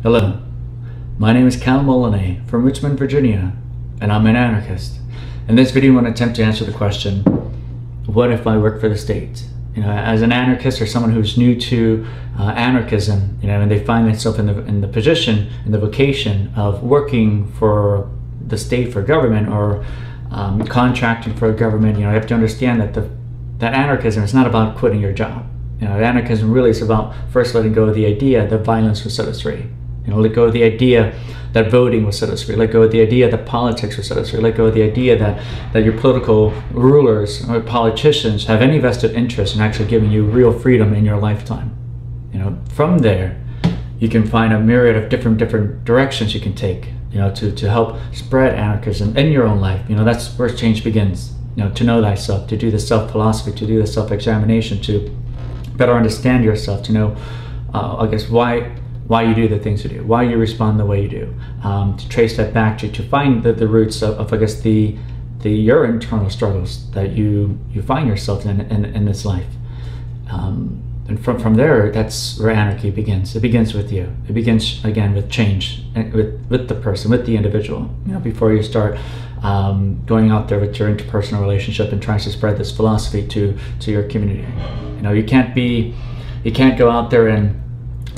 Hello, my name is Kal Molinet from Richmond, Virginia, and I'm an anarchist. In this video, I'm going to attempt to answer the question, what if I work for the state? You know, as an anarchist or someone who's new to uh, anarchism, you know, and they find themselves in the, in the position, in the vocation of working for the state, for government, or um, contracting for a government, you know, you have to understand that the, that anarchism is not about quitting your job you know, anarchism really is about first letting go of the idea that violence us free. You know, let go of the idea that voting will set us free. Let go of the idea that politics will set us free. Let go of the idea that, that your political rulers or politicians have any vested interest in actually giving you real freedom in your lifetime. You know, from there, you can find a myriad of different different directions you can take. You know, to, to help spread anarchism in your own life. You know, that's where change begins. You know, to know thyself, to do the self philosophy, to do the self examination, to better understand yourself, to know, uh, I guess, why why you do the things you do, why you respond the way you do, um, to trace that back to to find the, the roots of, of, I guess, the the your internal struggles that you you find yourself in in, in this life. Um, and from, from there, that's where anarchy begins. It begins with you. It begins again with change, with with the person, with the individual. You know, before you start um, going out there with your interpersonal relationship and trying to spread this philosophy to to your community. You know, you can't be, you can't go out there and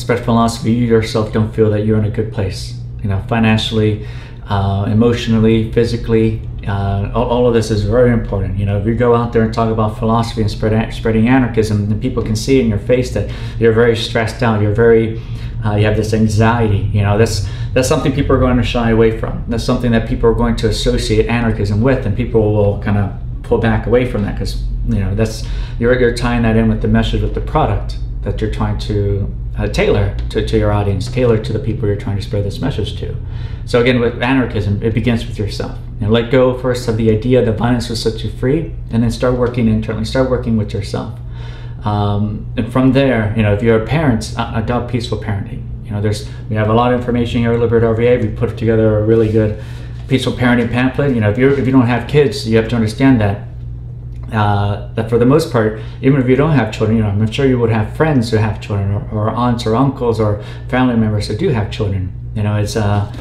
spread philosophy. You yourself don't feel that you're in a good place. You know, financially, uh, emotionally, physically. Uh, all, all, of this is very important. You know, if you go out there and talk about philosophy and spread, spreading anarchism, then people can see in your face that you're very stressed out. You're very, uh, you have this anxiety. You know, that's that's something people are going to shy away from. That's something that people are going to associate anarchism with, and people will kind of pull back away from that because you know that's you're, you're tying that in with the message with the product that you're trying to uh, tailor to, to your audience tailor to the people you're trying to spread this message to. So again with anarchism it begins with yourself. You know, let go first of the idea that violence will set you free and then start working internally start working with yourself. Um, and from there you know if you're a parent adopt peaceful parenting. You know there's we have a lot of information here at Liberate RVA we put together a really good peaceful parenting pamphlet. You know if you if you don't have kids you have to understand that uh, that for the most part, even if you don't have children, you know, I'm sure you would have friends who have children, or, or aunts or uncles or family members who do have children. You know, it's uh,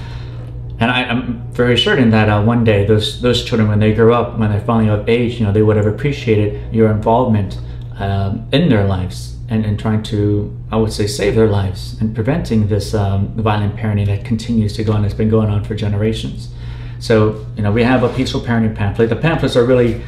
and I, am very certain that uh, one day those those children, when they grow up, when they're finally of age, you know, they would have appreciated your involvement um, in their lives and, and trying to, I would say, save their lives and preventing this um, violent parenting that continues to go on. It's been going on for generations. So, you know, we have a peaceful parenting pamphlet. The pamphlets are really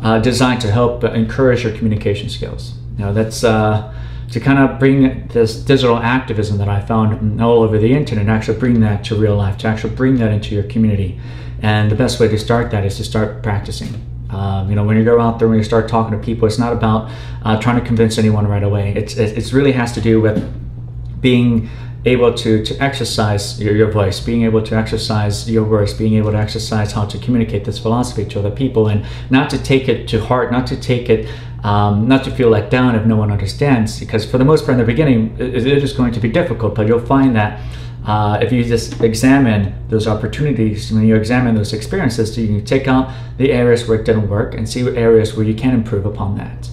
uh, designed to help encourage your communication skills. You know, that's uh, to kind of bring this digital activism that I found all over the internet, and actually bring that to real life, to actually bring that into your community. And the best way to start that is to start practicing. Um, you know, when you go out there, when you start talking to people, it's not about uh, trying to convince anyone right away. It's it, it really has to do with being able to, to exercise your, your voice, being able to exercise your words, being able to exercise how to communicate this philosophy to other people, and not to take it to heart, not to take it, um, not to feel let down if no one understands, because for the most part in the beginning, it, it is going to be difficult, but you'll find that uh, if you just examine those opportunities, when you examine those experiences, you can take out the areas where it didn't work and see areas where you can improve upon that.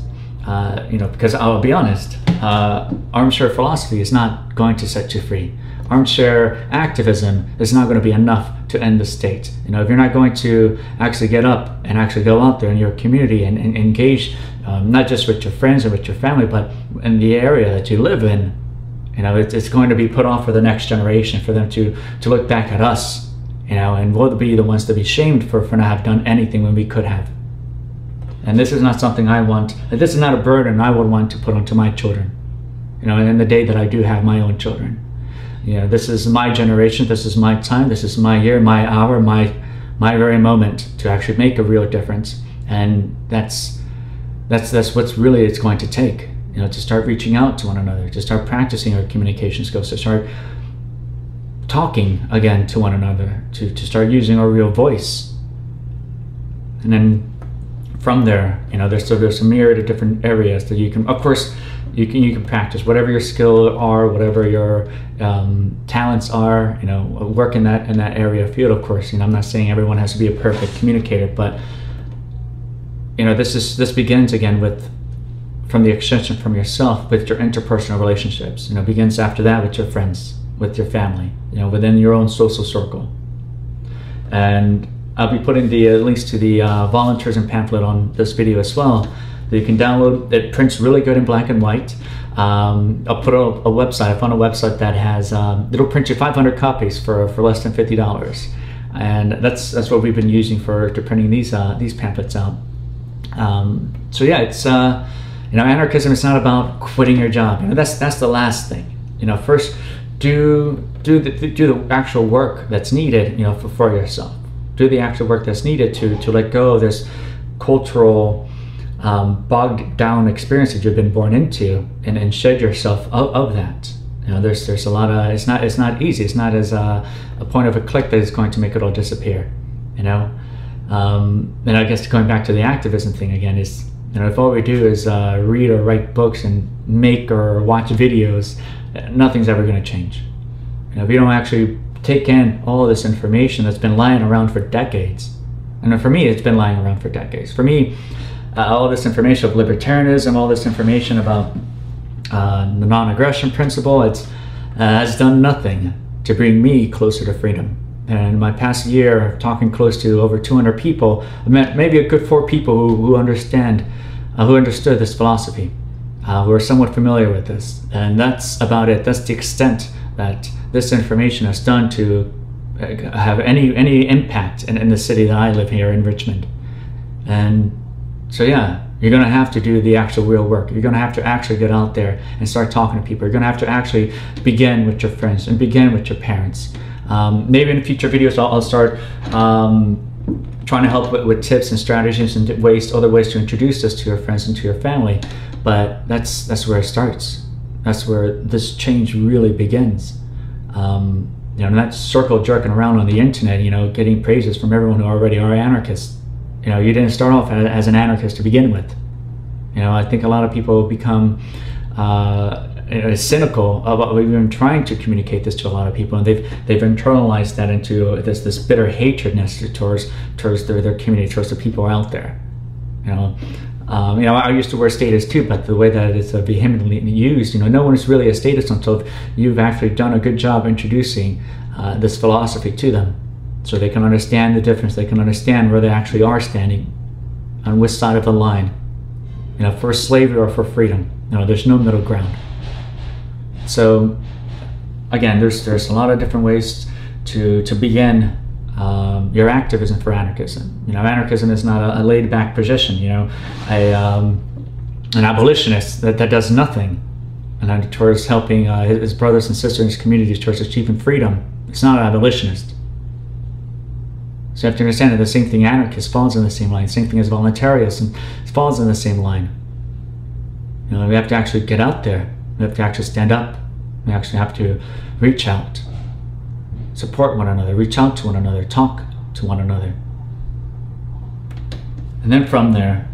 Uh, you know, because I'll be honest, uh, armchair philosophy is not going to set you free. Armchair activism is not going to be enough to end the state. You know, if you're not going to actually get up and actually go out there in your community and, and engage um, not just with your friends and with your family, but in the area that you live in, you know, it's, it's going to be put off for the next generation for them to to look back at us, you know, and we'll be the ones to be shamed for for not have done anything when we could have. And this is not something I want, this is not a burden I would want to put onto my children. You know, in the day that I do have my own children. You know, this is my generation, this is my time, this is my year, my hour, my my very moment to actually make a real difference. And that's that's that's what's really it's going to take. You know, to start reaching out to one another, to start practicing our communication skills, to start talking again to one another, to, to start using our real voice. And then from there, you know, there's so there's a myriad of different areas that you can, of course, you can you can practice whatever your skill are, whatever your um, talents are. You know, work in that in that area field. Of course, you know, I'm not saying everyone has to be a perfect communicator, but you know, this is this begins again with from the extension from yourself with your interpersonal relationships. You know, begins after that with your friends, with your family, you know, within your own social circle. And I'll be putting the uh, links to the uh, voluntaryism pamphlet on this video as well. That you can download. It prints really good in black and white. Um, I'll put a, a, website. I found a website that has um, it'll print you 500 copies for for less than fifty dollars, and that's that's what we've been using for to printing these uh, these pamphlets out. Um, so yeah, it's uh, you know anarchism is not about quitting your job. You know that's that's the last thing. You know first do do the do the actual work that's needed. You know for, for yourself. Do the actual work that's needed to to let go of this cultural um, bogged down experience that you've been born into and, and shed yourself of, of that. You know, there's there's a lot of it's not it's not easy. It's not as a, a point of a click that is going to make it all disappear. You know, um, and I guess going back to the activism thing again is you know if all we do is uh, read or write books and make or watch videos, nothing's ever going to change. You know, if you don't actually take in all this information that's been lying around for decades, and for me, it's been lying around for decades. For me, uh, all this information of libertarianism, all this information about uh, the non-aggression principle, it's uh, has done nothing to bring me closer to freedom. And in my past year, of talking close to over 200 people, I met maybe a good four people who, who understand, uh, who understood this philosophy, uh, who are somewhat familiar with this. And that's about it. That's the extent that this information has done to have any any impact in, in the city that I live here in Richmond. And so yeah, you're to have to do the actual real work. You're to have to actually get out there and start talking to people. You're to have to actually begin with your friends and begin with your parents. Um, maybe in future videos, I'll, I'll start um, trying to help with, with, tips and strategies and ways, other ways to introduce this to your friends and to your family. But that's that's where it starts. That's where this change really begins. Um, you know, not circle jerking around on the internet. You know, getting praises from everyone who already are anarchists you know, you didn't start off as an anarchist to begin with. You know, I think a lot of people become uh, cynical about even trying to communicate this to a lot of people, and they've they've internalized that into this this bitter hatredness towards towards their, their community, towards the people out there. You know, um, you know, I used to wear status too, but the way that it's uh, vehemently used, you know, no one is really a status until you've actually done a good job introducing uh, this philosophy to them so they can understand the difference. They can understand where they actually are standing, on which side of the line, you know, for slavery or for freedom. You know, there's no middle ground. So, again, there's there's a lot of different ways to to begin um, your activism for anarchism. You know, anarchism is not a, a laid back position. You know, a um, an abolitionist that, that does nothing and towards helping uh, his brothers and sisters in his communities towards achieving freedom. It's not an abolitionist. So you have to understand that the same thing anarchist falls in the same line. Same thing as voluntarists and falls in the same line. You know, we have to actually get out there. We have to actually stand up. We actually have to reach out, support one another, reach out to one another, talk to one another. And then from there,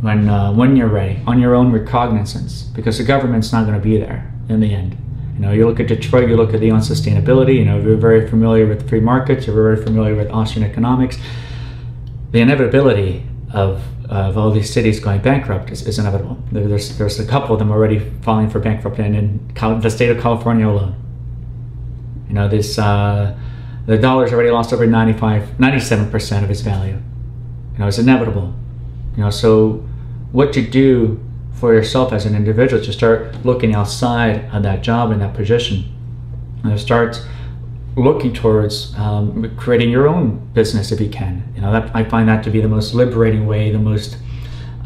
when uh, when you're ready, on your own recognizance, because the government's not going to be there in the end. You know, you look at Detroit, you look at the unsustainability, you know, you're very familiar with free markets, you're very familiar with Austrian economics. The inevitability of, of all these cities going bankrupt is, is inevitable. There's, there's a couple of them already falling for bankruptcy and in the state of California alone. You know, this, uh, the dollar's already lost over 95, 97% of its value. You know, it's inevitable. You know, so what you do for yourself as an individual to start looking outside of that job and that position. And start looking towards um, creating your own business if you can. You know that i find that to be the most liberating way the most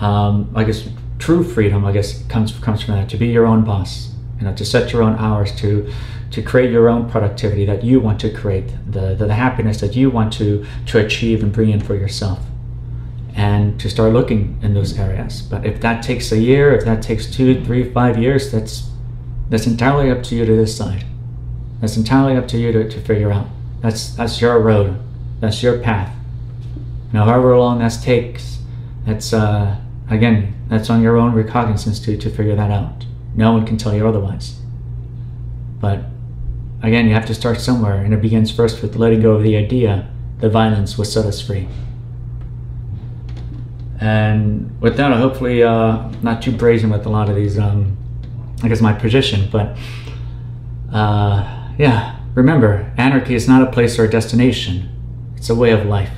um, i guess true freedom i guess comes comes from that to be your own boss. You know to set your own hours to to create your own productivity that you want to create the the, the happiness that you want to to achieve and bring in for yourself and to start looking in those areas. But if that takes a year, if that takes two, three, five years, that's that's entirely up to you to decide. That's entirely up to you to, to figure out. That's that's your road. That's your path. Now, however long that takes, that's uh, again, that's on your own recognizance to to figure that out. No one can tell you otherwise. But again, you have to start somewhere, and it begins first with letting go of the idea that violence will set us free. And with that, hopefully uh, not too brazen with a lot of these, um, I guess, my position, but uh, yeah, remember, anarchy is not a place or a destination. It's a way of life.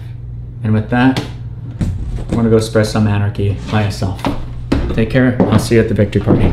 And with that, I'm gonna go spread some anarchy by myself. Take care. I'll see you at the victory party.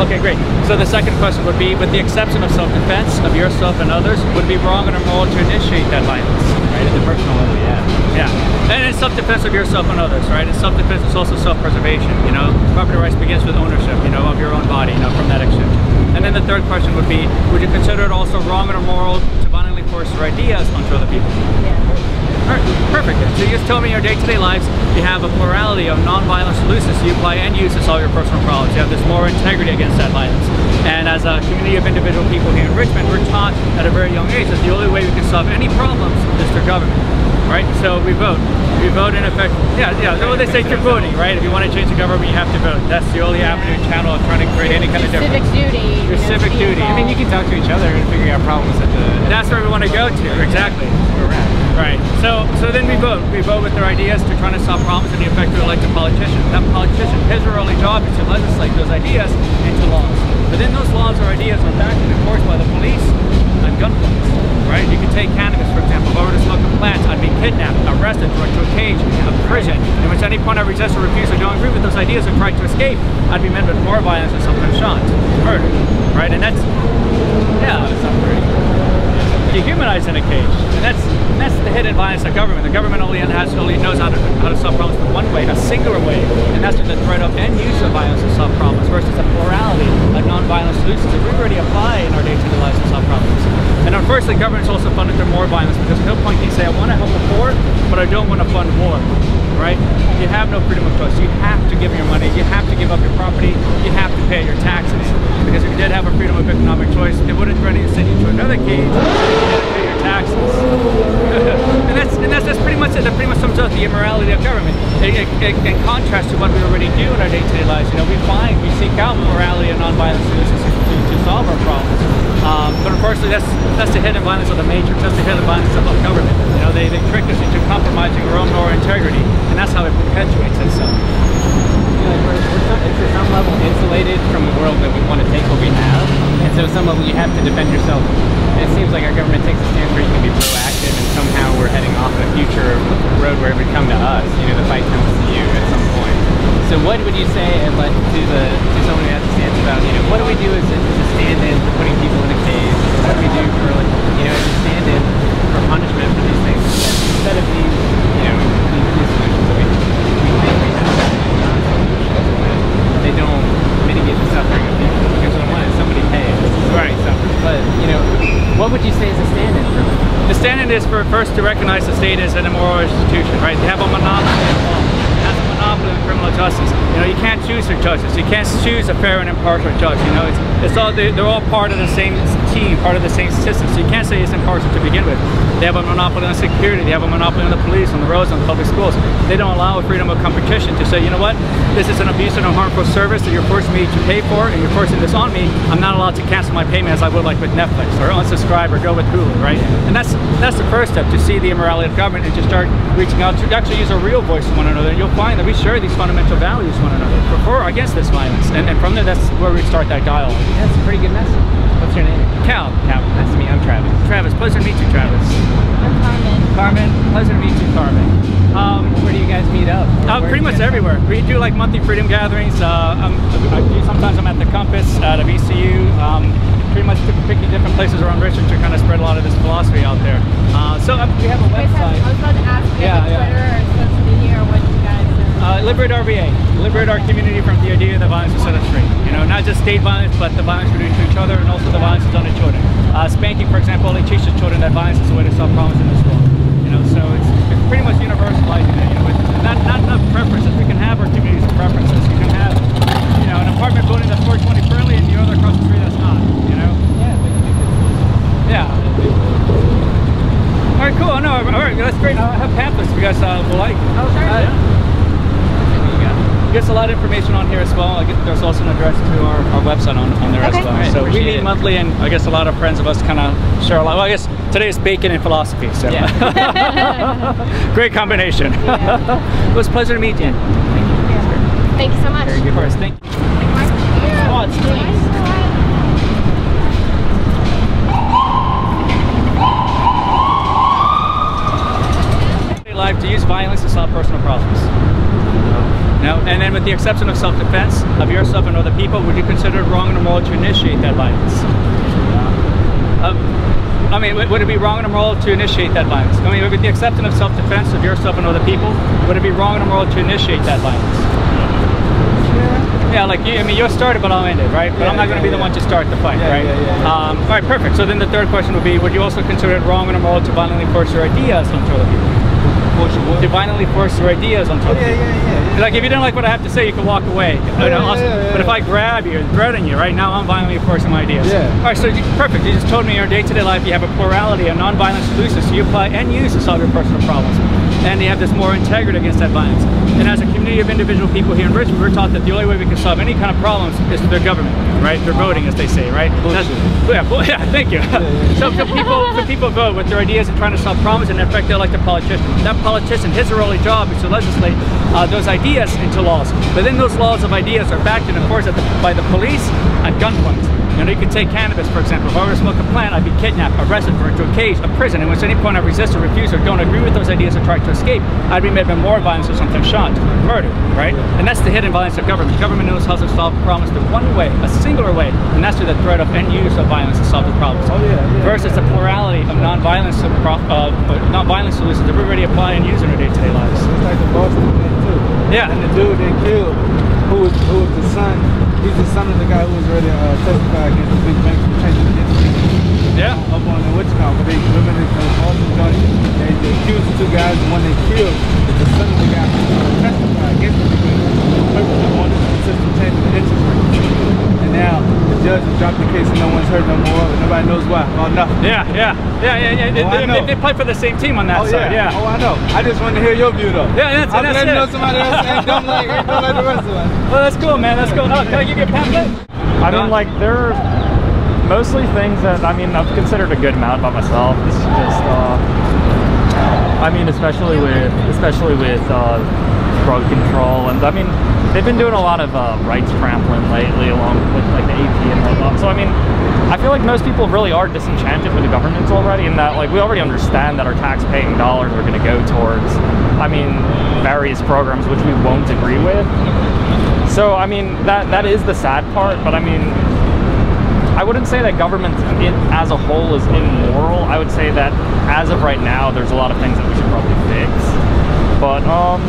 Okay, great. So the second question would be, with the exception of self-defense of yourself and others, would it be wrong or immoral to initiate that violence? Right at the personal level, yeah. Yeah, and it's self-defense of yourself and others, right? And self-defense is also self-preservation. You know, property rights begins with ownership, you know, of your own body, you know, from that exchange. And then the third question would be, would you consider it also wrong and immoral to violently force your ideas onto other people? All right, perfect. So you just told me in your day-to-day lives, you have a plurality of non-violent solutions you apply and use to solve your personal problems. You have this moral integrity against that violence. And as a community of individual people here in Richmond, we're taught at a very young age that the only way we can solve any problems is through government, right? So we vote. We vote in effect. Yeah, yeah. Well, they say through voting, right? If you want to change the government, you have to vote. That's the only avenue and channel of trying to create any kind of Your difference. civic duty. Your you know, civic duty. I I mean, you can talk to each other and figure out problems at the. That's where we want to go to. Exactly. Right. So so then we vote. We vote with their ideas to try to solve problems and the effect elect a politician. That politician, his or her only job is to legislate those ideas into laws. But then those laws or ideas are backed and enforced by the police and gun gunpoints. Right? You can take cannabis, for example. If I were to smoke a plant, I'd be kidnapped, arrested, thrown to a cage, a prison. In which any point I resist or refuse or don't agree with those ideas and try to escape, I'd be met with more violence and sometimes shot, murdered. Right? And that's yeah, that's not pretty dehumanized in a cage. And that's and that's the hidden violence of government. The government only has only knows how to how to solve problems in one way, a singular way, and that's through the threat of and use of violence to solve problems versus a plurality of non-violent solutions that we already apply in our day-to-day lives to solve problems. And unfortunately, government's also funded through more violence because at no point can you say, I want to help the poor, but I don't want to fund war. Right? You have no freedom of choice. You have to give your money. You have to give up your property. You have to pay your taxes. Because if you did have a freedom of economic choice, it wouldn't ready to send you to another cage. To pay your taxes. and that's and that's, that's pretty much it. That pretty much sums up the immorality of government. In, in, in contrast to what we already do in our day-to-day lives, you know, we find we seek out morality and non-violent solutions to, to, to solve our problems. Um, that's that's the hidden violence of the matrix. That's the hidden violence of the government. You know, they, they trick us into compromising our own moral integrity, and that's how it perpetuates itself. You know, we're, some, it's at some level insulated from the world that we want to take what we have, and so some level you have to defend yourself. And it seems like our government takes a stance where you can be proactive, and somehow we're heading off a future road where it would come to us. You know, the fight comes to you. So what would you say and let to the to someone who has a stance about you know what do we do as a, as a stand-in for putting people in a cage? What do we do for like you know as a stand-in for punishment for these things instead of these you know these, these solutions that we, we think we have? They don't mitigate the suffering of people because what I want is somebody pays. Right. Suffer. But you know, what would you say is a stand-in for? The standard is for first to recognize the state as an immoral institution, right? They have a monopoly in law. It has a monopoly in criminal justice. You know, you can't choose your judges. You can't choose a fair and impartial judge. You know, it's, it's all they, they're all part of the same team, part of the same system. So you can't say it's impartial to begin with. They have a monopoly on security. They have a monopoly on the police, on the roads, on the public schools. They don't allow freedom of competition to say, you know what, this is an abusive and harmful service that you're forcing me to pay for and you're forcing this on me, I'm not allowed to cancel my payment as I would like with Netflix or unsubscribe or go with Hulu, right? And that's that's the first step to see the immorality of government and to start reaching out to actually use a real voice to one another. And you'll find that we share these fundamental values with one another for, for or against this violence. And, and from there, that's where we start that dialogue. That's a pretty good message. What's your name? Kal, Kal. Nice to meet you. I'm Travis. Travis, pleasure to meet you, Travis. I'm Carmen. Carmen, pleasure to meet you, Carmen. Um, Where do you guys meet up? Uh, pretty much guys everywhere. We do like monthly freedom gatherings. Uh, I'm, I do, sometimes I'm at the Compass at VCU. Um, pretty much picking different places around Richmond to kind of spread a lot of this philosophy out there. Uh, so um, we have a You guys have, I website. was about to ask, do you Yeah, have yeah. Twitter or social media or what you guys are? Uh, liberate RVA, liberate our community from the idea that violence will set us free. You know, not just state violence, but the violence we do to each other and also the violence that's done to children. Uh, spanking, for example, only teaches children that violence is the way to solve problems in this world. You know, so it's, it's pretty much universalizing it. You know, it's not, not enough preferences. We can have our communities of preferences. You can have, you know, an apartment building that's 420 friendly and the other across the street that's not. You know? Yeah, but you think Yeah. All right, cool. No, all right, that's great. I have pamphlets if you guys uh, will like. Oh, sure. Uh, Gets a lot of information on here as well. I get, there's also an address to our, our website on, on there Okay. as well. Alright, so we meet it. monthly, and I guess a lot of friends of us kind of share a lot. Well, I guess today is bacon and philosophy, so Yeah. great combination. Yeah. it was a pleasure to meet you. Yeah. Thank you so much. Very good for us. Thank you. Oh, it's nice. life to use violence to solve personal problems. No, and with the exception of self-defense of yourself and other people, would you consider it wrong and immoral to initiate that violence? Um, I mean, would it be wrong and immoral to initiate that violence? I mean, with the exception of self-defense of yourself and other people, would it be wrong and immoral to initiate that violence? Yeah, like you, I mean, you're started, but I'll end it, right? But I'm not going to be the one to start the fight, Yeah, right? yeah, yeah, yeah. Um, all right, perfect. So then the third question would be: Would you also consider it wrong and immoral to violently force your ideas onto other people? To violently force your ideas onto other yeah, people? Yeah, yeah. Like if you don't like what I have to say, you can walk away. You know, uh, yeah, also- yeah, yeah, but if. I grab you and threaten you, right now I'm violently forcing my ideas. Yeah. All right, so you, perfect. You just told me in your day-to-day life you have a plurality of non-violent solutions so you apply and use to solve your personal problems. And you have this more integrity against that violence. And as a community of individual people here in Richmond, we're taught that the only way we can solve any kind of problems is through their government, right? Through uh-huh. voting, as they say, right? That's- oh, yeah, bull- yeah, thank you. so the people, the people vote with their ideas and trying to solve problems, and in effect, they're like the politician. That politician, his or her only job is to legislate uh, those ideas into laws. But then those laws of ideas are backed and enforced by the police at gunpoint. You know, you could take cannabis, for example. If I were to smoke a plant, I'd be kidnapped, arrested, thrown into a cage, a prison. And at any point I resist or refuse or don't agree with those ideas or try to escape, I'd be made by more violence or something shot, murdered, right? And that's the hidden violence of government. Government knows how to solve problems through one way, a singular way, and that's through the threat of end use of violence to solve the problems. Oh, yeah, yeah. Versus the plurality of non-violence pro- uh, non-violent solutions that we already apply and use in our day-to-day lives. It's like the Boston thing too. Yeah. And the dude they killed, who was who was the son? He's the son of the guy who was ready to uh, testify against the big bank for changing the industry. Yeah. Up on the witch count, but they in the Boston joint. They, they accused the two guys, and one they killed is the son of the guy who uh, testified against the big bank. Purpose of wanting the system changing the interest rate. And now the judge has dropped the case, and no one's heard no more. And nobody knows why. Oh nothing. Yeah, yeah, yeah, yeah, yeah. They, Oh, I they- know. they play for the same team on that Oh side. yeah. Yeah. Oh, I know. I just wanted to hear your view though. Yeah, that's- I'm that's letting it. know somebody else ain't dumb like ain't dumb like the rest of us. Well, that's cool, man. That's cool. Oh, can I give you a pamphlet? I mean, like they're mostly things that I mean I've considered a good amount by myself. This is just, uh, I mean, especially with especially with uh, drug control, and I mean they've been doing a lot of uh, rights trampling lately, along with like the AP and whatnot. So I mean, I feel like most people really are disenchanted with the governments already, in that like we already understand that our tax-paying dollars are going to go towards, I mean, various programs which we won't agree with. So I mean that that is the sad part, but I mean I wouldn't say that government as a whole is immoral. I would say that as of right now, there's a lot of things that we should probably fix. But um,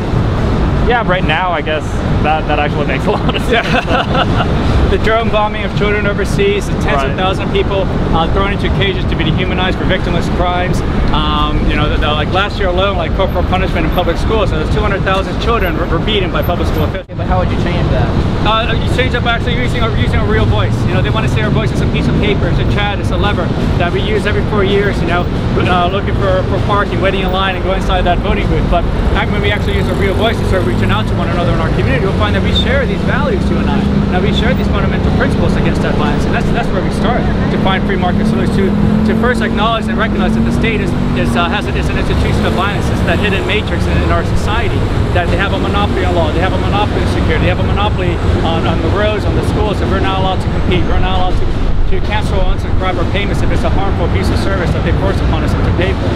yeah, right now I guess that that actually makes a lot of sense. the drone bombing of children overseas, the tens Right. of thousands of people uh, thrown into cages to be dehumanized for victimless crimes. Um, you know, the, the- like last year alone, like corporal punishment in public schools, so there's 200,000 children were, were beaten by public school officials. But how would you change that? Uh, you change up actually using a, using a real voice. You know, they want to say our voice is a piece of paper, it's a chat, it's a lever that we use every four years. You know, uh, looking for, for parking, waiting in line, and go inside that voting booth. But when we actually use a real voice and start reaching out to one another in our community, we'll find that we share these values, you and I. Now we share these fundamental principles against that violence, and that's that's where we start to find free market solutions. To to first acknowledge and recognize that the state is is uh, has an institution of violence. It's that hidden matrix in, in our society that they have a monopoly on law, they have a monopoly on security, they have a monopoly on, on the roads, on the schools, and we're not allowed to compete. We're not allowed to, to cancel unsubscriber payments if it's a harmful piece of service that they force upon us to pay for.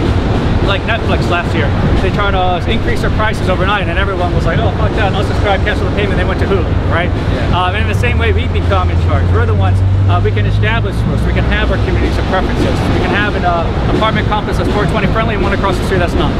Like Netflix last year, they tried to increase their prices overnight, and everyone was like, "Oh, fuck that! Unsubscribe, cancel the payment." They went to Hulu, right? Yeah. Uh, and in the same way, we become in charge. We're the ones. Uh, we can establish rules. We can have our communities of preferences. We can have an uh, apartment complex that's 420 friendly, and one across the street that's not.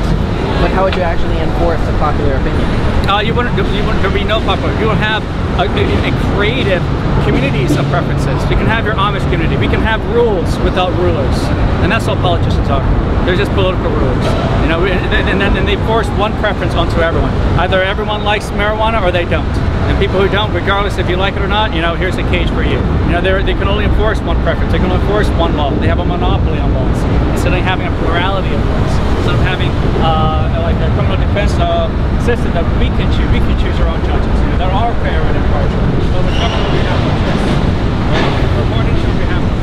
Like, how would you actually enforce the popular opinion? Uh, you wouldn't. You wouldn't. There would be no popular. You would have a, a, a creative communities of preferences. We can have your Amish community. We can have rules without rulers, and that's all politicians are. They're just political rulers. You know, and then and they force one preference onto everyone. Either everyone likes marijuana or they don't. And people who don't, regardless if you like it or not, you know, here's a cage for you. You know, they can only enforce one preference. They can only enforce one law. They have a monopoly on laws instead of having a plurality of laws. Instead of having uh, like a criminal defense uh, system that we can choose. We can choose our own judges. You know, that are fair and impartial. So with government, we have. Right? We have